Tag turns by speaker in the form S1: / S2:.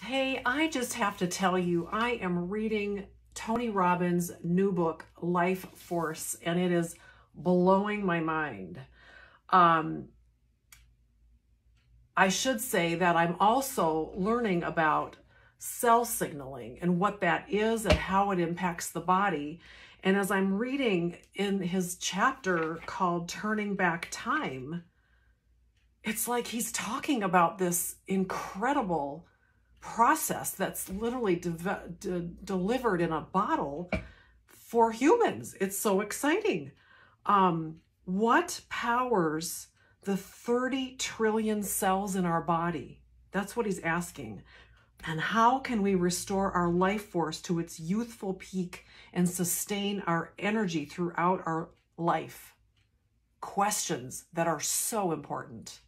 S1: Hey, I just have to tell you, I am reading Tony Robbins' new book, Life Force, and it is blowing my mind. Um, I should say that I'm also learning about cell signaling and what that is and how it impacts the body. And as I'm reading in his chapter called Turning Back Time, it's like he's talking about this incredible process that's literally de de delivered in a bottle for humans. It's so exciting. Um, what powers the 30 trillion cells in our body? That's what he's asking. And how can we restore our life force to its youthful peak and sustain our energy throughout our life? Questions that are so important.